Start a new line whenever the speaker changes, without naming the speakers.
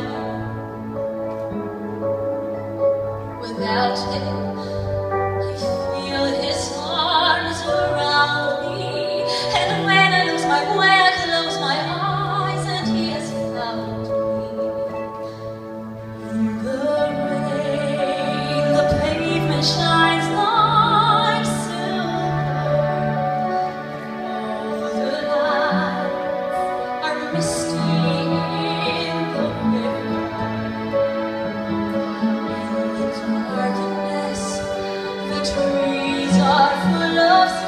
one. loves